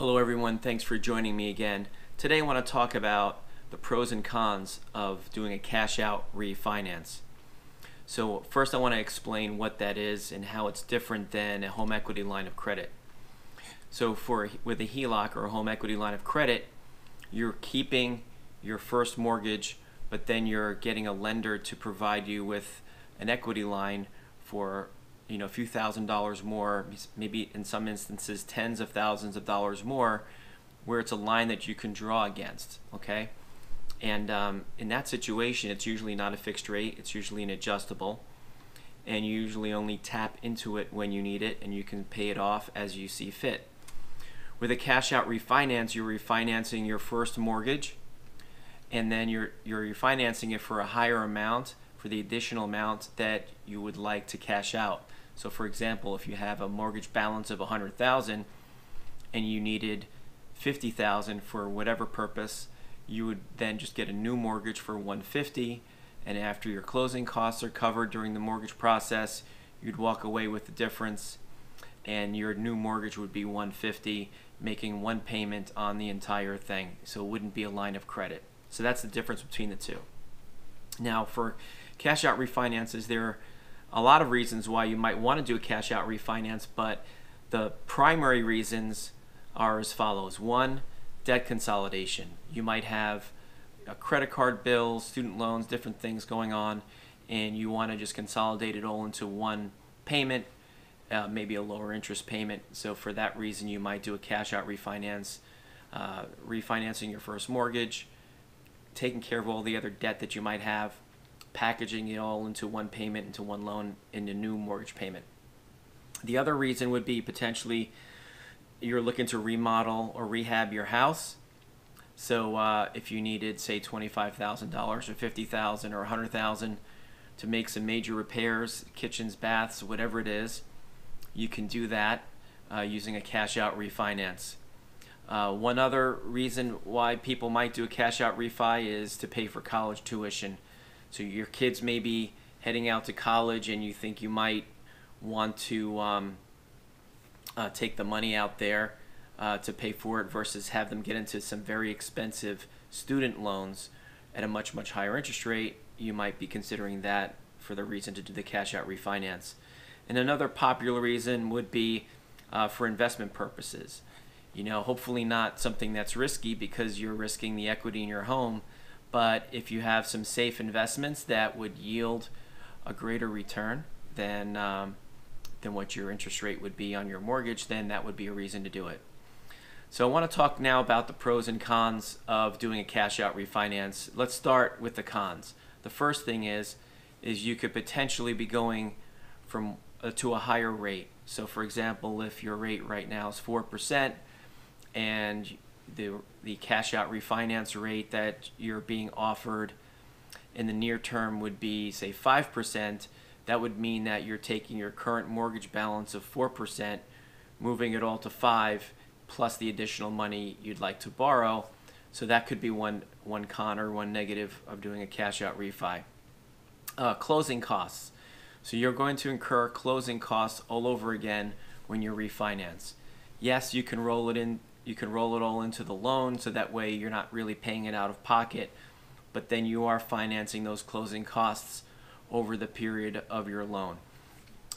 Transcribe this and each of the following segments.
Hello everyone, thanks for joining me again. Today I want to talk about the pros and cons of doing a cash out refinance. So first I want to explain what that is and how it's different than a home equity line of credit. So for with a HELOC or a home equity line of credit, you're keeping your first mortgage, but then you're getting a lender to provide you with an equity line for you know a few thousand dollars more, maybe in some instances tens of thousands of dollars more, where it's a line that you can draw against. Okay, and um, in that situation, it's usually not a fixed rate; it's usually an adjustable, and you usually only tap into it when you need it, and you can pay it off as you see fit. With a cash out refinance, you're refinancing your first mortgage, and then you're you're refinancing it for a higher amount for the additional amount that you would like to cash out. So for example, if you have a mortgage balance of 100,000 and you needed 50,000 for whatever purpose, you would then just get a new mortgage for 150 and after your closing costs are covered during the mortgage process, you'd walk away with the difference and your new mortgage would be 150 making one payment on the entire thing. So it wouldn't be a line of credit. So that's the difference between the two. Now for cash out refinances, there a lot of reasons why you might want to do a cash out refinance, but the primary reasons are as follows. One, debt consolidation. You might have a credit card bills, student loans, different things going on, and you want to just consolidate it all into one payment, uh, maybe a lower interest payment. So for that reason, you might do a cash out refinance, uh, refinancing your first mortgage, taking care of all the other debt that you might have, packaging it all into one payment, into one loan, in a new mortgage payment. The other reason would be potentially you're looking to remodel or rehab your house. So uh, if you needed, say, twenty-five thousand dollars or fifty thousand or a hundred thousand to make some major repairs, kitchens, baths, whatever it is, you can do that uh, using a cash-out refinance. Uh, one other reason why people might do a cash-out refi is to pay for college tuition. So your kids may be heading out to college and you think you might want to um, uh, take the money out there uh, to pay for it versus have them get into some very expensive student loans at a much, much higher interest rate, you might be considering that for the reason to do the cash out refinance. And another popular reason would be uh, for investment purposes. You know, hopefully not something that's risky because you're risking the equity in your home but if you have some safe investments that would yield a greater return than um, than what your interest rate would be on your mortgage, then that would be a reason to do it. So I want to talk now about the pros and cons of doing a cash out refinance. Let's start with the cons. The first thing is is you could potentially be going from uh, to a higher rate. So for example, if your rate right now is 4% and the the cash out refinance rate that you're being offered in the near term would be say 5%, that would mean that you're taking your current mortgage balance of 4%, moving it all to 5 plus the additional money you'd like to borrow. So that could be one one con or one negative of doing a cash out refi. Uh, closing costs. So you're going to incur closing costs all over again when you refinance. Yes, you can roll it in you can roll it all into the loan so that way you're not really paying it out of pocket, but then you are financing those closing costs over the period of your loan.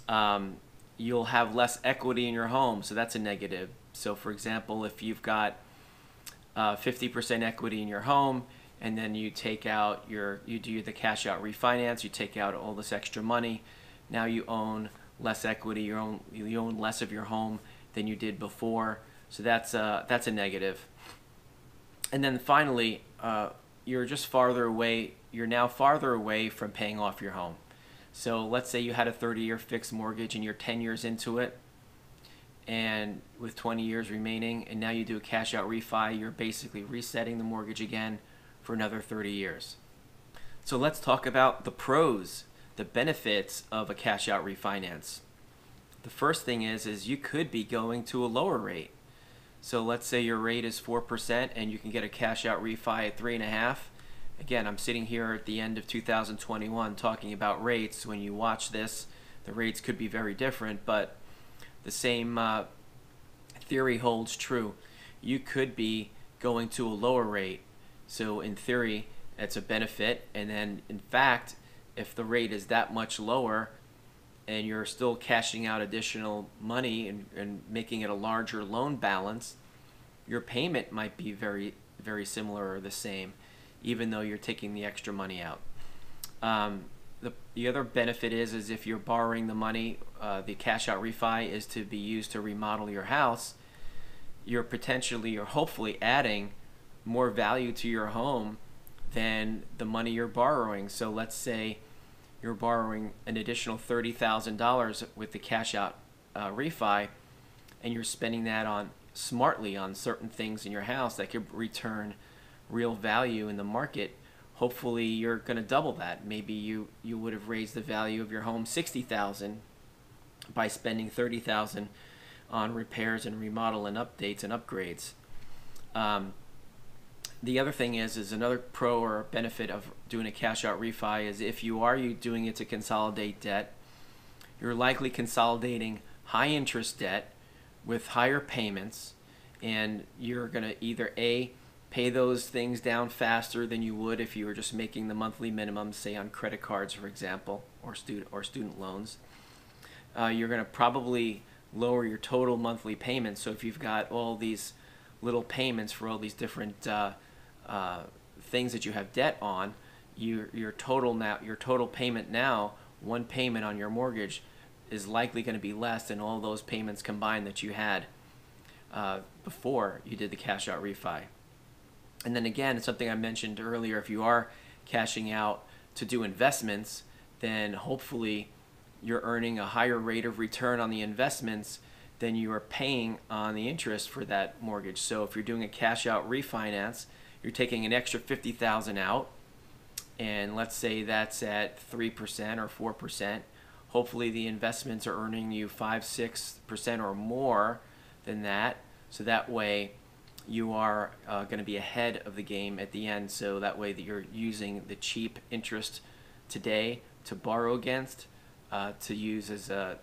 Um, you'll have less equity in your home, so that's a negative. So, for example, if you've got uh, 50% equity in your home, and then you take out your, you do the cash out refinance, you take out all this extra money. Now you own less equity, you own, you own less of your home than you did before. So that's uh, that's a negative. And then finally, uh, you're just farther away. You're now farther away from paying off your home. So let's say you had a 30-year fixed mortgage and you're 10 years into it, and with 20 years remaining, and now you do a cash out refi, you're basically resetting the mortgage again for another 30 years. So let's talk about the pros, the benefits of a cash out refinance. The first thing is is you could be going to a lower rate. So let's say your rate is 4% and you can get a cash out refi at 3.5. Again, I'm sitting here at the end of 2021 talking about rates. When you watch this, the rates could be very different, but the same uh, theory holds true. you could be going to a lower rate. So in theory, it's a benefit. And then in fact, if the rate is that much lower and you're still cashing out additional money and, and making it a larger loan balance, your payment might be very, very similar or the same, even though you're taking the extra money out. Um, the, the other benefit is is if you're borrowing the money, uh, the cash out refi is to be used to remodel your house. You're potentially or hopefully adding more value to your home than the money you're borrowing. So let's say you're borrowing an additional thirty thousand dollars with the cash out uh, refi, and you're spending that on smartly on certain things in your house that could return real value in the market hopefully you're going to double that. Maybe you you would have raised the value of your home 60,000 by spending 30,000 on repairs and remodel and updates and upgrades. Um, the other thing is is another pro or benefit of doing a cash out refi is if you are you doing it to consolidate debt, you're likely consolidating high interest debt with higher payments and you're going to either a pay those things down faster than you would if you were just making the monthly minimum, say on credit cards, for example, or student or student loans. Uh, you're going to probably lower your total monthly payments. So if you've got all these little payments for all these different uh, uh, things that you have debt on, your your total now your total payment now, one payment on your mortgage, is likely going to be less than all those payments combined that you had uh, before you did the cash out refi. And then again, something I mentioned earlier, if you are cashing out to do investments, then hopefully you're earning a higher rate of return on the investments than you are paying on the interest for that mortgage. So if you're doing a cash out refinance, you're taking an extra 50,000 out and let's say that's at 3% or 4%, hopefully the investments are earning you 5, 6% or more than that. So that way you are uh, going to be ahead of the game at the end so that way that you're using the cheap interest today to borrow against uh, to use as a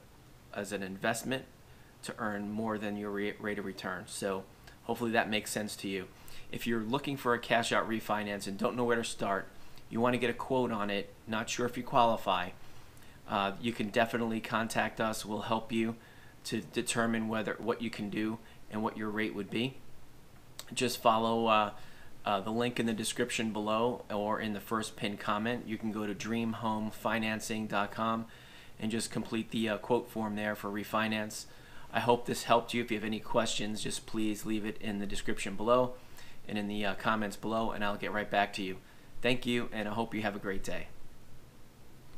as an investment to earn more than your rate of return so hopefully that makes sense to you if you're looking for a cash out refinance and don't know where to start you want to get a quote on it not sure if you qualify uh, you can definitely contact us we'll help you to determine whether what you can do and what your rate would be just follow uh, uh, the link in the description below or in the first pinned comment. You can go to dreamhomefinancing.com and just complete the uh, quote form there for refinance. I hope this helped you. If you have any questions, just please leave it in the description below and in the uh, comments below, and I'll get right back to you. Thank you, and I hope you have a great day.